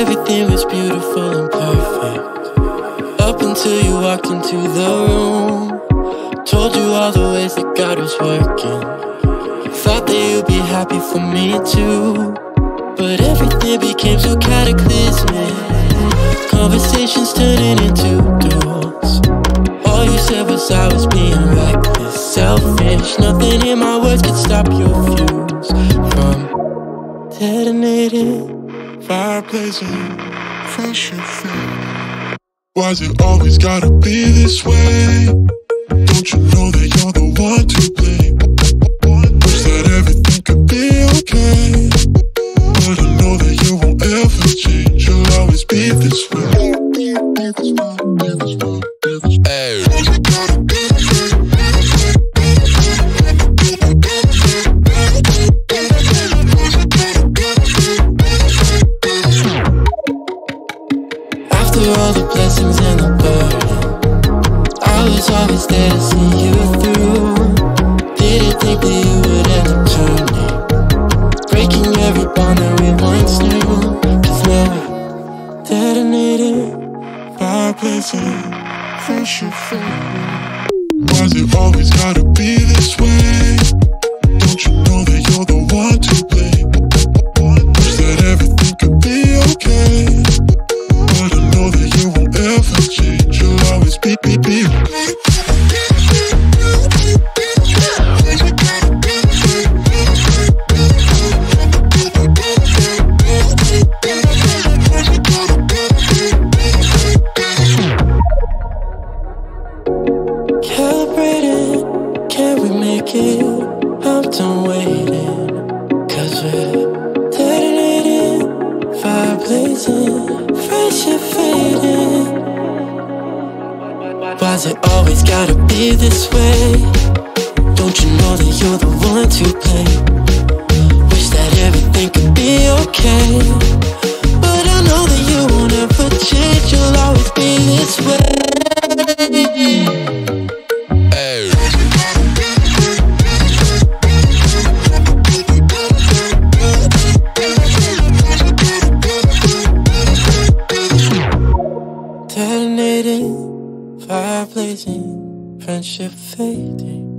Everything was beautiful and perfect. Up until you walked into the room. Told you all the ways that God was working. Thought that you'd be happy for me too. But everything became so cataclysmic. Conversations turning into duels. All you said was I was being reckless, selfish. Nothing in my words could stop your fuse from detonating. Fireblazing, friendship fade. Why's it always gotta be this way? Don't you know that you're the one to blame? After all the blessings and the burden, I was always there to see you through. Didn't think that you would end up turning, breaking every bond that we once knew. Cause now we're detonating, Fireblazing, friendship fade. Why's it always gotta know that you won't ever change. You'll always be, be, be. calibrating. Friendship fading. Why's it always gotta be this way? Don't you know that you're the one to blame? Wish that everything could be okay. Friendship fading.